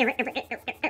Er, er, er, er, er, er.